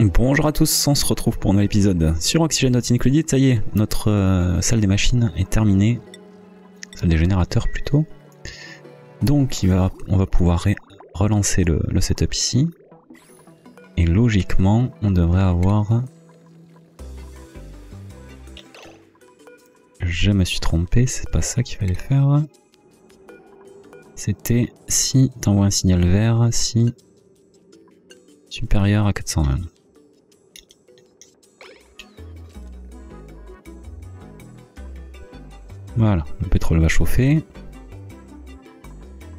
Bonjour à tous, on se retrouve pour un nouvel épisode sur Oxygen Not Included. Ça y est, notre euh, salle des machines est terminée. Salle des générateurs plutôt. Donc on va pouvoir relancer le, le setup ici. Et logiquement, on devrait avoir... Je me suis trompé, c'est pas ça qu'il fallait faire. C'était si t'envoies un signal vert, si supérieur à 401. Voilà, le pétrole va chauffer.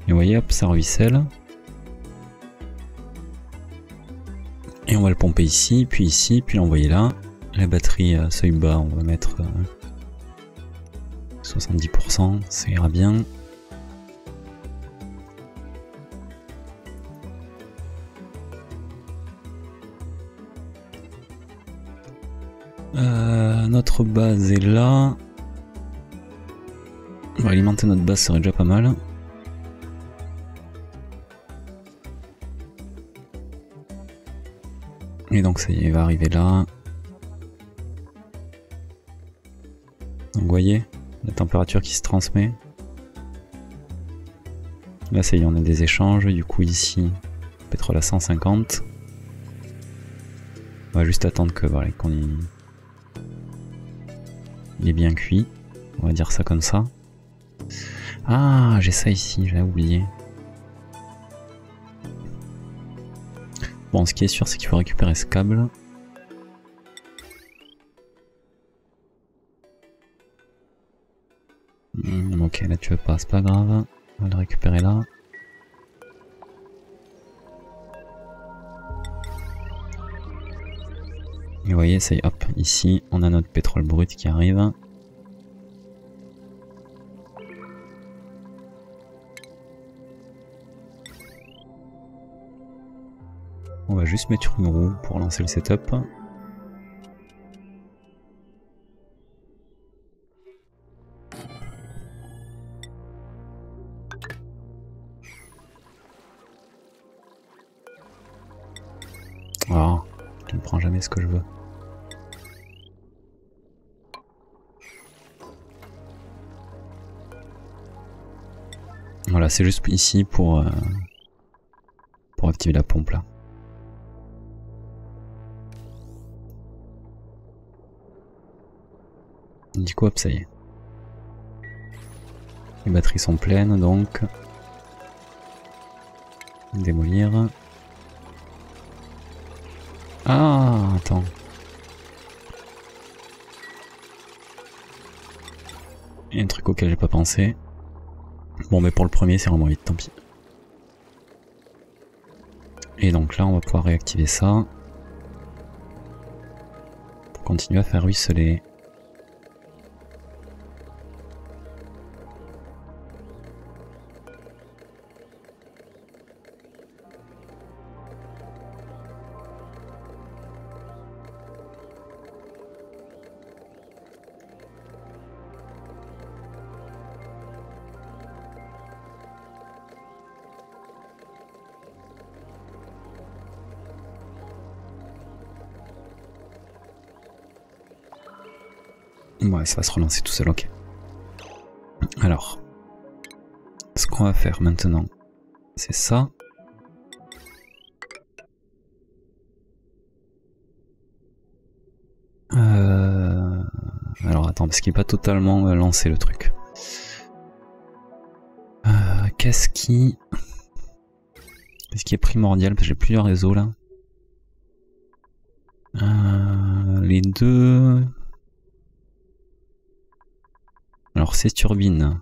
Et vous voyez, hop, ça ruisselle. Et on va le pomper ici, puis ici, puis l'envoyer là. La batterie à seuil bas, on va mettre 70%, ça ira bien. Euh, notre base est là. Alimenter notre base, serait déjà pas mal. Et donc ça y est, il va arriver là. Donc vous voyez, la température qui se transmet. Là ça y est, on a des échanges. Du coup ici, pétrole à 150. On va juste attendre que voilà, qu'on y... Il est bien cuit. On va dire ça comme ça. Ah, j'ai ça ici, j'avais oublié. Bon, ce qui est sûr, c'est qu'il faut récupérer ce câble. Hmm, ok, là tu veux pas, c'est pas grave. On va le récupérer là. Et vous voyez, ça y est, hop, ici, on a notre pétrole brut qui arrive. Juste mettre une roue pour lancer le setup. Ah, je ne prends jamais ce que je veux. Voilà, c'est juste ici pour, euh, pour activer la pompe là. Hop, ça y est. Les batteries sont pleines, donc... Démolir. Ah, attends. Il y a un truc auquel j'ai pas pensé. Bon, mais pour le premier, c'est vraiment vite, tant pis. Et donc là, on va pouvoir réactiver ça. Pour continuer à faire ruisseler. Ça va se relancer tout seul, ok. Alors, ce qu'on va faire maintenant, c'est ça. Euh... Alors attends, parce qu'il n'est pas totalement euh, lancé le truc. Euh, Qu'est-ce qui... Qu'est-ce qui est primordial? Parce que j'ai plusieurs réseaux là. Les deux... Alors ces turbines.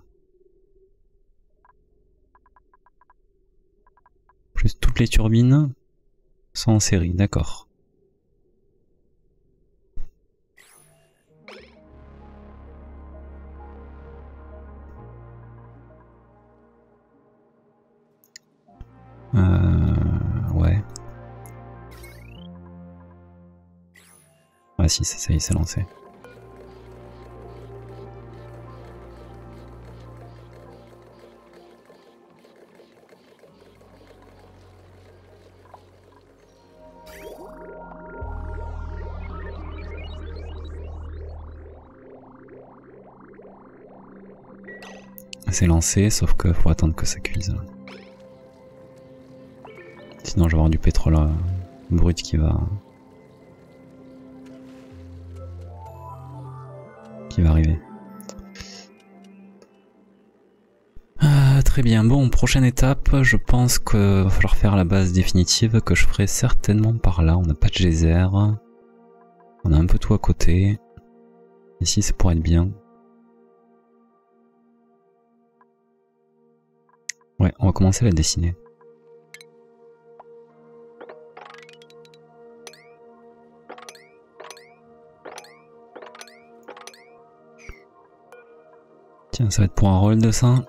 Plus toutes les turbines sont en série, d'accord. Euh, ouais. Ah si, ça y est, c'est lancé. C'est lancé, sauf qu'il faut attendre que ça cuise. Sinon, je vais avoir du pétrole euh, brut qui va. qui va arriver. Ah, très bien, bon, prochaine étape, je pense qu'il va falloir faire la base définitive que je ferai certainement par là. On n'a pas de geyser. On a un peu tout à côté. Ici, ça pourrait être bien. Ouais, on va commencer à la dessiner. Tiens, ça va être pour un rôle de ça.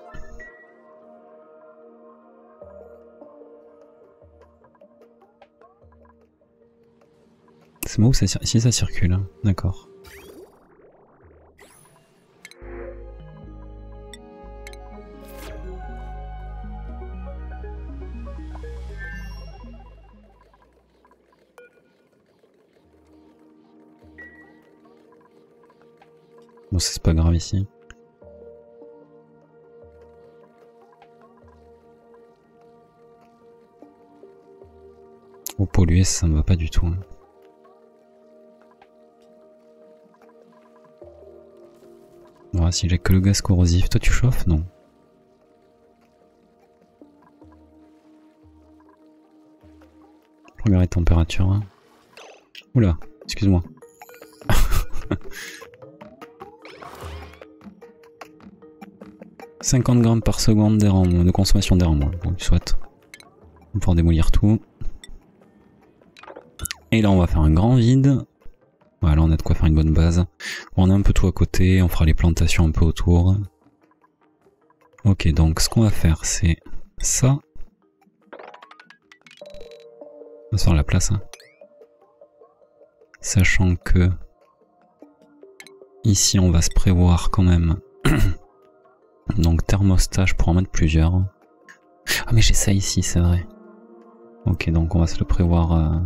C'est moi où ça, si ça circule, hein. d'accord. Bon, c'est pas grave ici. Au polluer, ça me va pas du tout. Hein. Bon, si j'ai que le gaz corrosif, toi tu chauffes? Non. Première température. Hein. Oula, excuse-moi. 50 grammes par seconde de consommation d'air en moins. Bon, soit. On démolir tout. Et là, on va faire un grand vide. Voilà, on a de quoi faire une bonne base. On a un peu tout à côté, on fera les plantations un peu autour. Ok, donc ce qu'on va faire, c'est ça. On va la place. Hein. Sachant que ici, on va se prévoir quand même Donc thermostat, je pourrais en mettre plusieurs. Ah mais j'ai ça ici, c'est vrai. Ok, donc on va se le prévoir. Euh,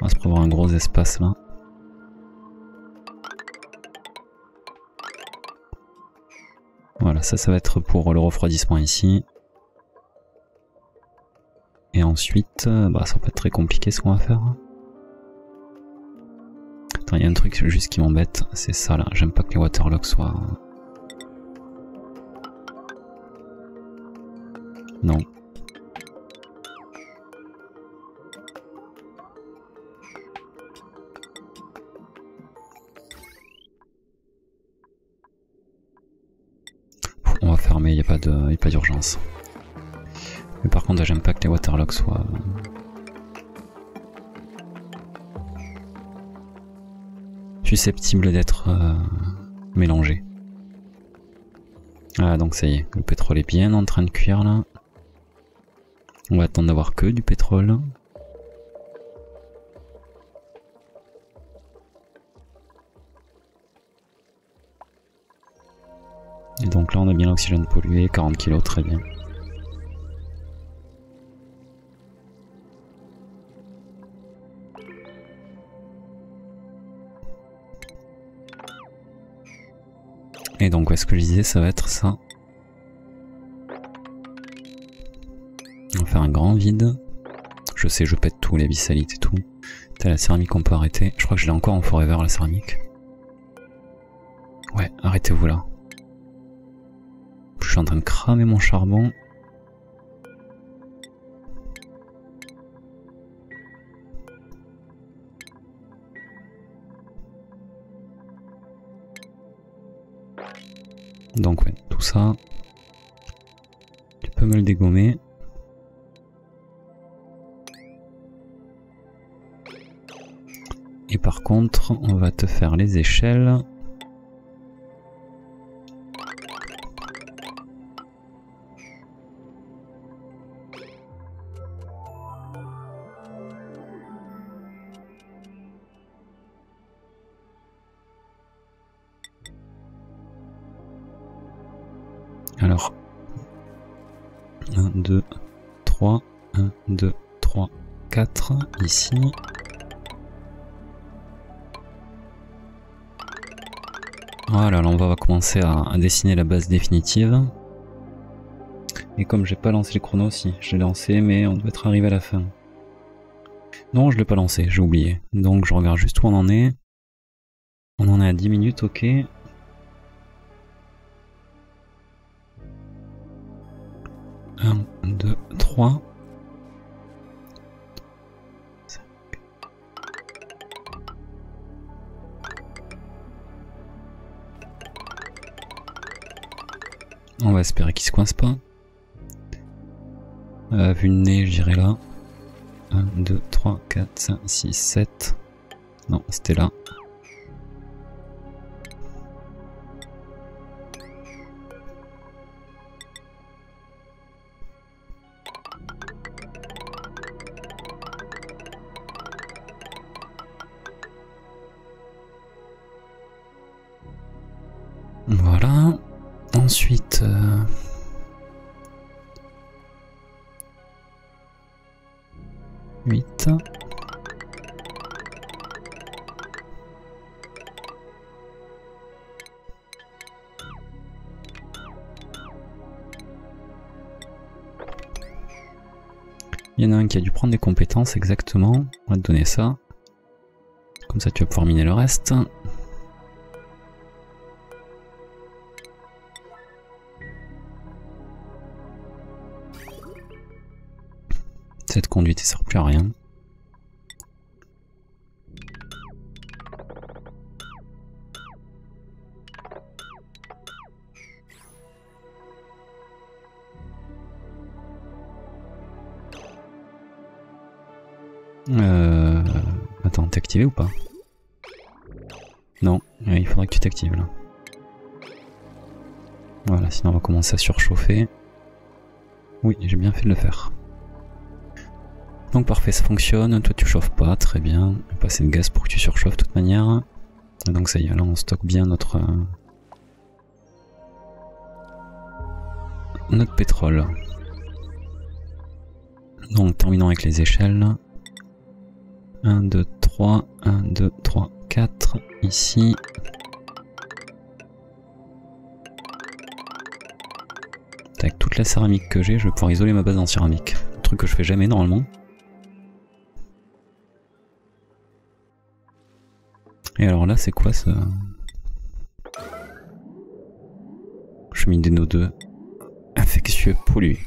on va se prévoir un gros espace là. Voilà, ça, ça va être pour le refroidissement ici. Et ensuite, euh, bah, ça va pas être très compliqué ce qu'on va faire. Attends, il y a un truc juste qui m'embête, c'est ça là. J'aime pas que les waterlocks soient Non. On va fermer, il n'y a pas d'urgence. Mais par contre, j'aime pas que les waterlocks soient... susceptibles d'être euh, mélangés. Ah donc ça y est, le pétrole est bien en train de cuire là. On va attendre d'avoir que du pétrole. Et donc là on a bien l'oxygène pollué, 40 kg, très bien. Et donc, est-ce que je disais, ça va être ça. Faire un grand vide. Je sais, je pète tout, les bissalites et tout. T'as la céramique, on peut arrêter. Je crois que je l'ai encore en forever, la céramique. Ouais, arrêtez-vous là. Je suis en train de cramer mon charbon. Donc tout ça. Tu peux me le dégommer. Par contre, on va te faire les échelles. Alors, 1, 2, 3, 1, 2, 3, 4, ici. Voilà, là on va commencer à, dessiner la base définitive. Et comme j'ai pas lancé le chrono aussi, je l'ai lancé mais on doit être arrivé à la fin. Non, je l'ai pas lancé, j'ai oublié. Donc je regarde juste où on en est. On en est à 10 minutes, ok. 1, 2, 3. Espérer qu'il se coince pas. Euh, vu le nez, je dirais là. 1, 2, 3, 4, 5, 6, 7. Non, c'était là. Compétences exactement. On va te donner ça. Comme ça tu vas pouvoir miner le reste. Cette conduite ne sert plus à rien. Ou pas Non, il faudrait que tu t'actives là. Voilà, sinon on va commencer à surchauffer. Oui, j'ai bien fait de le faire. Donc parfait, ça fonctionne. Toi tu chauffes pas, très bien. Pas assez de gaz pour que tu surchauffes de toute manière. donc ça y est, là on stocke bien notre... Euh, notre pétrole. Donc terminons avec les échelles. 1, 2, 3, 1, 2, 3, 4, ici. Avec toute la céramique que j'ai, je vais pouvoir isoler ma base en céramique. Un truc que je fais jamais normalement. Et alors là, c'est quoi ça? Chemin des nos 2. Infectieux pollué.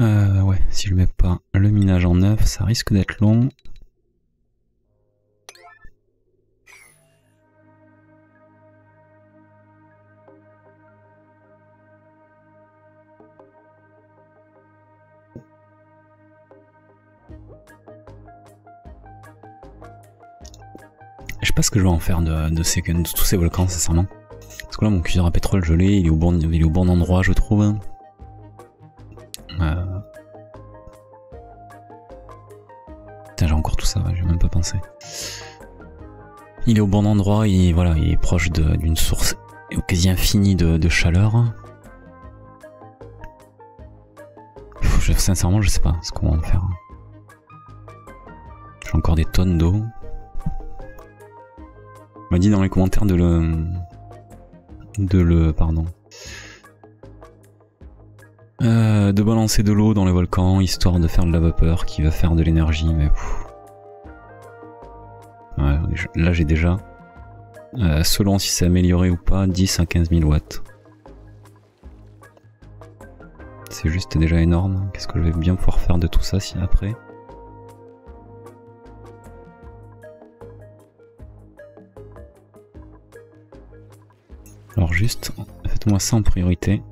Euh, ouais, si je mets pas le minage en neuf, ça risque d'être long. Je sais pas ce que je vais en faire de, tous ces volcans, sincèrement. Parce que là, mon cuiseur à pétrole, je il est au bon endroit, je trouve. Il est au bon endroit, il, voilà, il est proche d'une source quasi infinie de, chaleur. sincèrement, je sais pas ce qu'on va en faire. J'ai encore des tonnes d'eau. On m'a dit dans les commentaires de le... De le... Pardon. Euh, de balancer de l'eau dans les volcans, histoire de faire de la vapeur qui va faire de l'énergie, mais... là j'ai déjà, euh, selon si c'est amélioré ou pas, 10 à 15 000 watts. C'est juste déjà énorme. Qu'est-ce que je vais bien pouvoir faire de tout ça si après? Alors juste, faites-moi ça en priorité.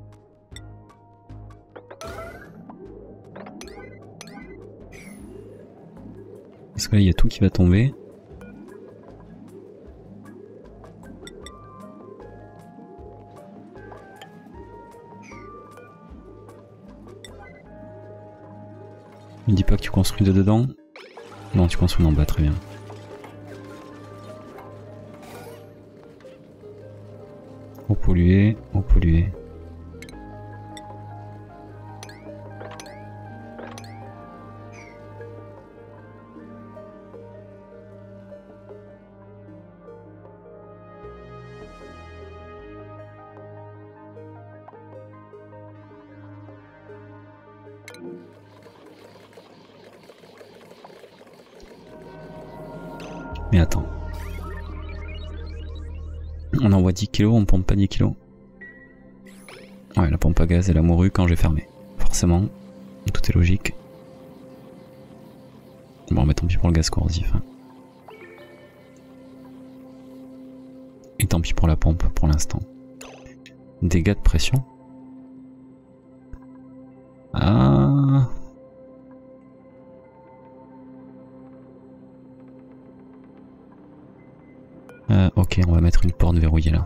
Parce que là, il y a tout qui va tomber. Me dis pas que tu construis de dedans. Non, tu construis en bas, très bien. Eau polluée, eau polluée. 10 kilos, on pompe pas 10 kilos. Ouais, la pompe à gaz, elle a mouru quand j'ai fermé. Forcément, tout est logique. Bon, mais tant pis pour le gaz corrosif. Hein. Et tant pis pour la pompe pour l'instant. Dégâts de pression. Ah. On va mettre une porte verrouillée là.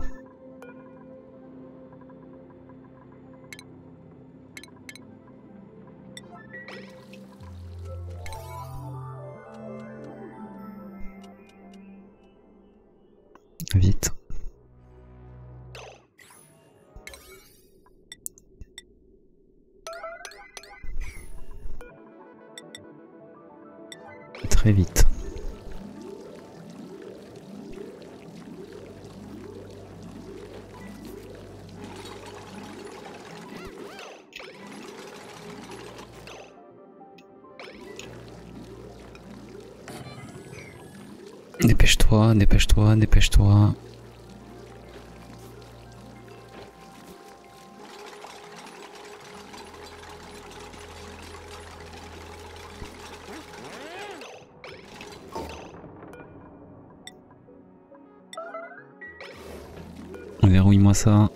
Verrouille-moi ça.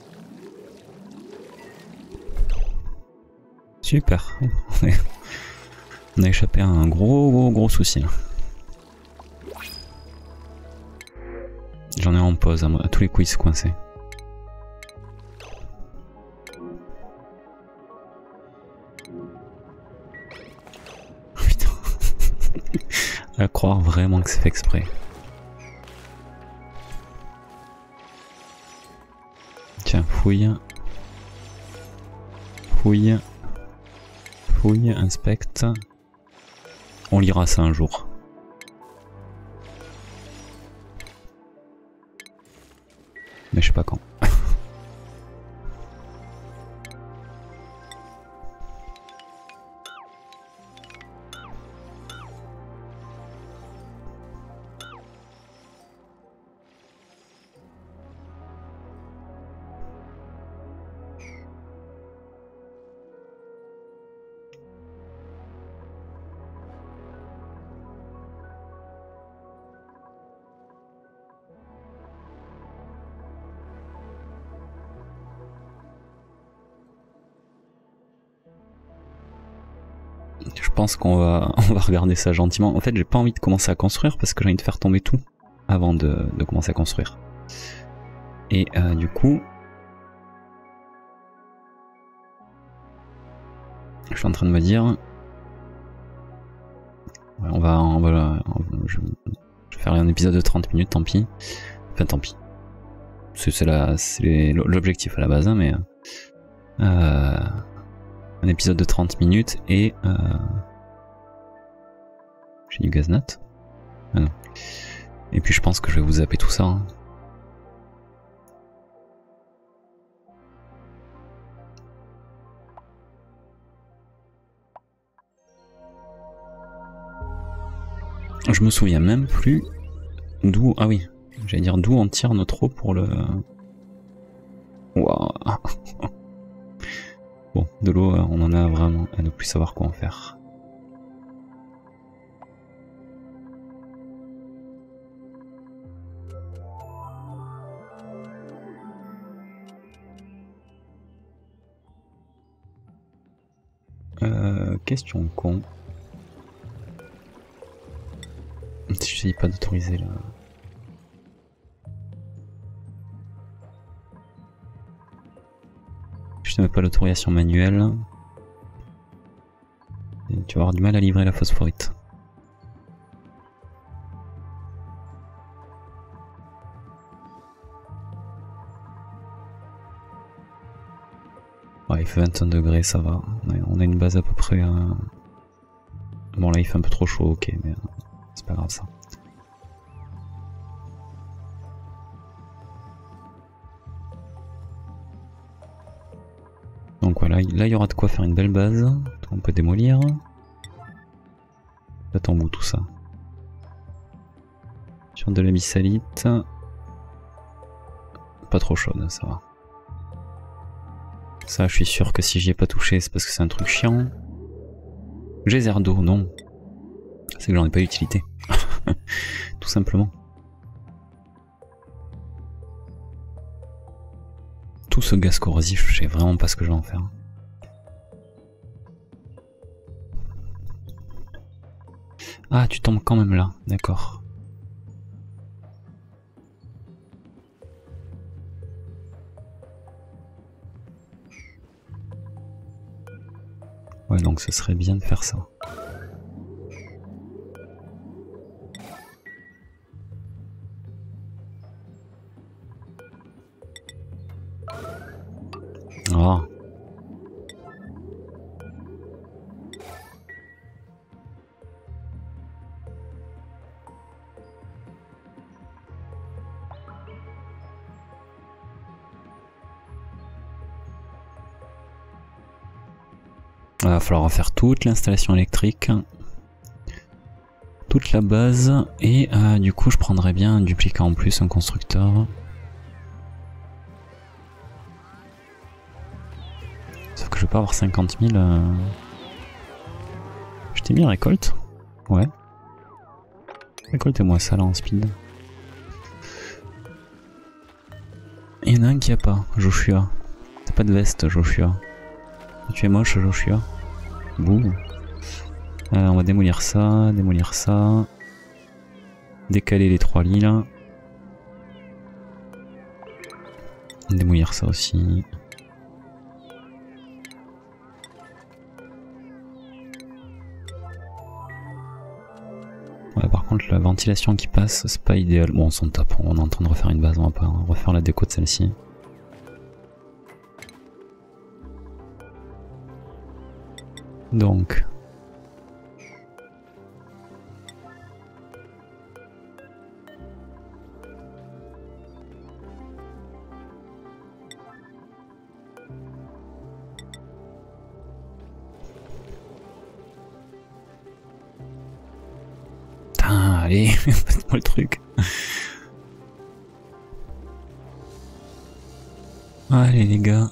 Super. On a échappé à un gros gros gros souci. J'en ai en pause à, tous les coups coincés. Putain. à croire vraiment que c'est fait exprès. Fouille. Fouille. Fouille, inspecte. On lira ça un jour. Mais je sais pas quand. Pense qu'on va, on va regarder ça gentiment. En fait, j'ai pas envie de commencer à construire parce que j'ai envie de faire tomber tout avant de, commencer à construire. Et euh, du coup, je suis en train de me dire, on va, on je, vais faire un épisode de 30 minutes, tant pis. Enfin, tant pis. C'est l'objectif à la base, hein, mais euh, un épisode de 30 minutes et... Euh... J'ai du gaznat ah non. Et puis je pense que je vais vous zapper tout ça. Hein. Je me souviens même plus d'où... Ah oui, j'allais dire d'où on tire notre eau pour le... Waouh Bon, de l'eau, euh, on en a vraiment à ne plus savoir quoi en faire. Question con. Si je dis pas d'autoriser là. Je ne mets pas l'autorisation manuelle. tu vas avoir du mal à livrer la phosphorite. Fait 21 degrés, ça va. On a une base à peu près... Bon là il fait un peu trop chaud, ok, mais c'est pas grave ça. Donc voilà, là il y aura de quoi faire une belle base. On peut démolir. Ça en bout tout ça? Sur de l'abyssalite. Pas trop chaude, ça va. Ça, je suis sûr que si j'y ai pas touché, c'est parce que c'est un truc chiant. Geyser d'eau, non. C'est que j'en ai pas d'utilité. Tout simplement. Tout ce gaz corrosif, je sais vraiment pas ce que je vais en faire. Ah, tu tombes quand même là, d'accord. Donc ce serait bien de faire ça. Toute l'installation électrique, toute la base, et euh, du coup je prendrais bien un duplicant en plus, un constructeur. Sauf que je vais pas avoir 50 000. Euh... Je t'ai mis récolte? Ouais. Récoltez-moi ça là en speed. Il y en a un qui a pas, Joshua. T'as pas de veste, Joshua. Tu es moche, Joshua. Euh, on va démolir ça, démolir ça. Décaler les trois lits là. Démolir ça aussi. Ouais, par contre, la ventilation qui passe, c'est pas idéal. Bon, on s'en tape, on est en train de refaire une base, on va pas refaire la déco de celle-ci. Donc. Putain, allez, faites-moi le truc. Allez les gars.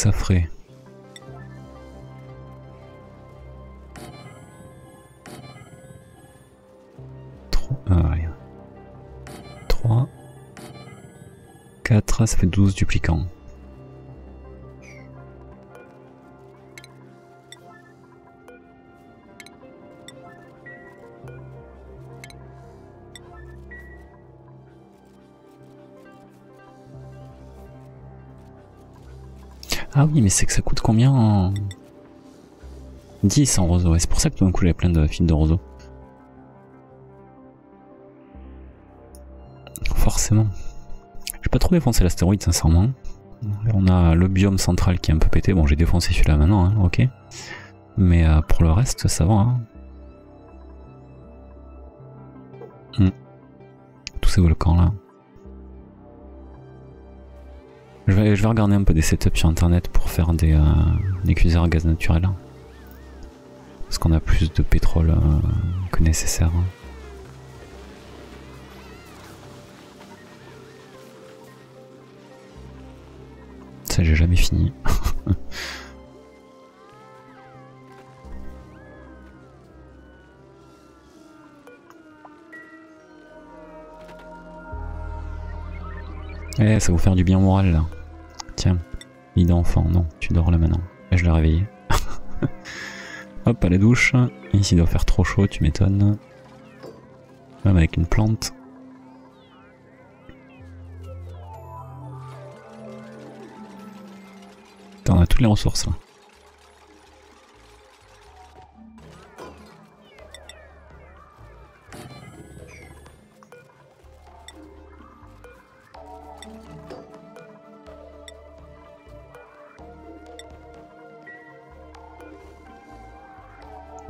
Donc ça ferait... Ah, 3, 4, ça fait 12 duplicants. Oui, mais c'est que ça coûte combien en... 10 en roseau, c'est pour ça que tout d'un coup j'avais plein de fils de roseau. Forcément. J'ai pas trop défoncé l'astéroïde sincèrement. On a le biome central qui est un peu pété, bon j'ai défoncé celui-là maintenant, hein, ok. Mais euh, pour le reste ça va. Hein. Hmm. Tous ces volcans là. Je vais, regarder un peu des setups sur internet pour faire des, euh, cuiseurs à gaz naturel. Parce qu'on a plus de pétrole euh, que nécessaire. Ça j'ai jamais fini. Eh, ça va vous faire du bien moral là. Tiens, lit d'enfant, non, tu dors là maintenant. Je l'ai réveillé. Hop, à la douche. Ici il doit faire trop chaud, tu m'étonnes. Même avec une plante. On a toutes les ressources là.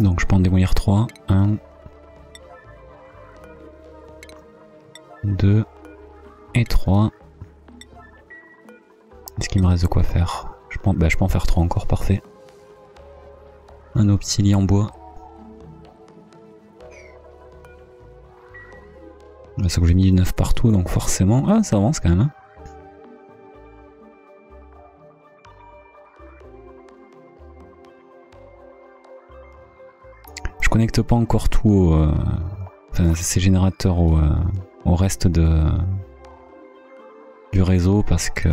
Donc je peux en démolir 3. 1, 2 et 3. Est-ce qu'il me reste de quoi faire? Je peux, bah, je peux en faire 3 encore, parfait. Un optili en bois. Ça que j'ai mis du 9 partout, donc forcément... Ah, ça avance quand même. Hein. Connecte pas encore tout, euh, enfin, ces générateurs au, euh, au reste de du réseau parce que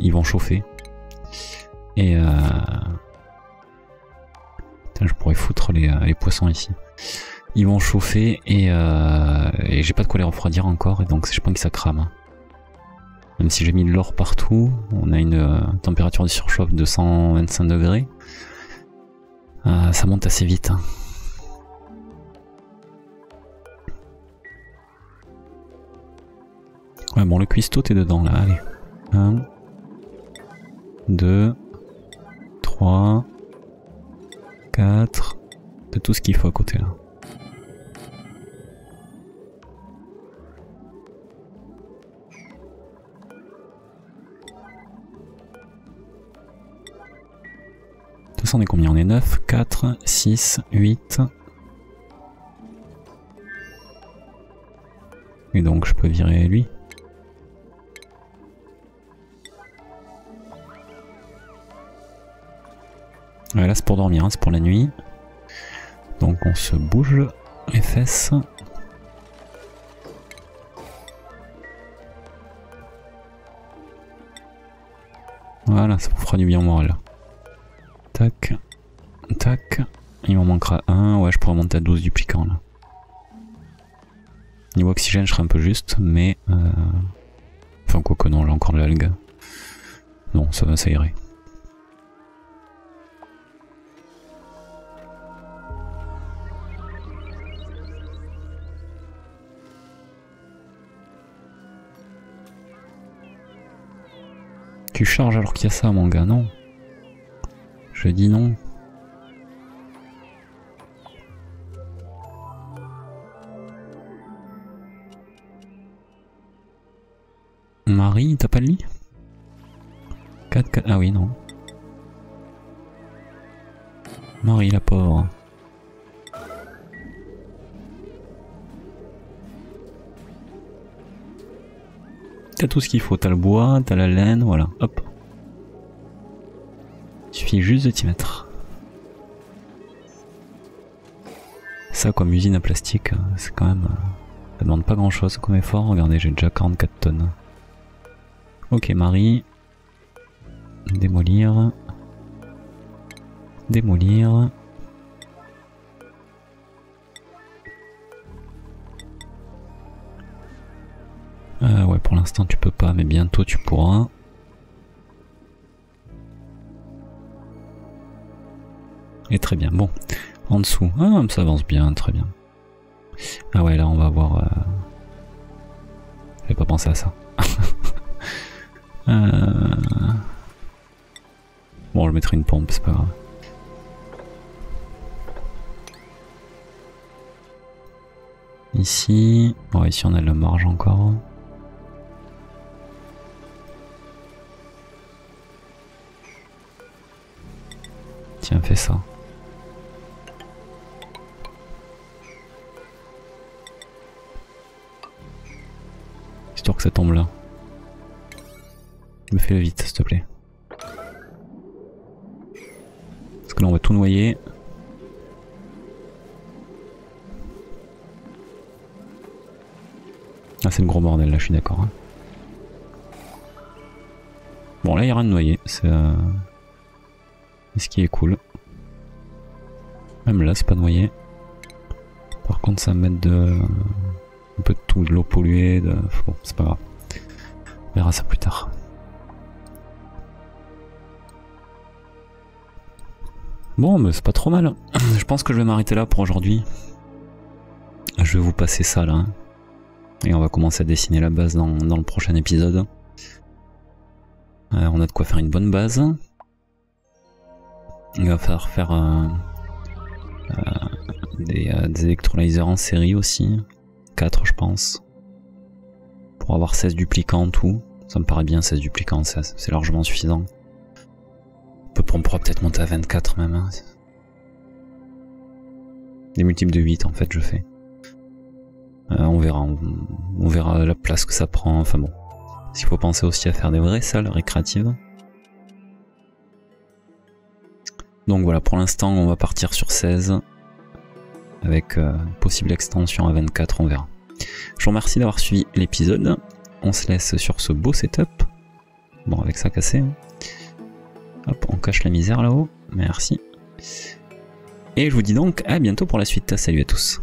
ils vont chauffer. Et euh, je pourrais foutre les, poissons ici. Ils vont chauffer et, euh, et j'ai pas de quoi les refroidir encore et donc je pense que ça crame. Même si j'ai mis de l'or partout, on a une euh, température de surchauffe de 125 degrés. Euh, ça monte assez vite. Hein. Ouais, bon, le cuistot est dedans là, allez. 1, 2, 3, 4. De tout ce qu'il faut à côté là. On est combien? On est 9, 4, 6, 8. Et donc je peux virer lui. Ouais, là c'est pour dormir, hein, c'est pour la nuit. Donc on se bouge les fesses. Voilà, ça vous fera du bien moral. Tac, tac. Il m'en manquera un. Ouais, je pourrais monter à 12 duplicants là. Niveau oxygène, je serai un peu juste, mais... Euh... Enfin, quoi que non, j'ai encore de l'algue. Non, ça, ça irait. Tu charges alors qu'il y a ça, mon gars, non Je dis non. Marie, t'as pas le lit 4, 4, ah oui, non. Marie, la pauvre. T'as tout ce qu'il faut, t'as le bois, t'as la laine, voilà, hop. Il suffit juste de t'y mettre. Ça comme usine à plastique, c'est quand même... Ça demande pas grand chose comme effort, regardez j'ai déjà 44 tonnes. Ok Marie. Démolir. Démolir. Tu peux pas, mais bientôt tu pourras. Et très bien. Bon, en dessous. Ah, ça avance bien, très bien. Ah ouais, là on va voir. Euh... J'avais pas pensé à ça. euh... Bon, je mettrai une pompe, c'est pas grave. Ici, ouais, ici on a la marge encore. Fais ça. Histoire que ça tombe là. Me fais-le vite, s'il te plaît. Parce que là, on va tout noyer. Ah, c'est le gros bordel là, je suis d'accord. Hein. Bon, là, il n'y a rien de noyé. C'est. Euh ce qui est cool. Même là, c'est pas noyé. Par contre, ça met de... un peu de tout, de l'eau polluée, de... bon, c'est pas grave. On verra ça plus tard. Bon, mais c'est pas trop mal. Je pense que je vais m'arrêter là pour aujourd'hui. Je vais vous passer ça là. Et on va commencer à dessiner la base dans, le prochain épisode. Euh, on a de quoi faire une bonne base. Il va falloir faire des, des électrolyzers en série aussi. 4 je pense. Pour avoir 16 duplicants en tout. Ça me paraît bien 16 duplicants, c'est largement suffisant. On pourra peut-être monter à 24 même. Hein. Des multiples de 8 en fait je fais. Euh, on verra, on, verra la place que ça prend, enfin bon. S'il faut penser aussi à faire des vraies salles récréatives. Donc voilà, pour l'instant on va partir sur 16. Avec euh, possible extension à 24, on verra. Je vous remercie d'avoir suivi l'épisode. On se laisse sur ce beau setup. Bon, avec ça cassé. Hein. Hop, on cache la misère là-haut. Merci. Et je vous dis donc à bientôt pour la suite. Salut à tous.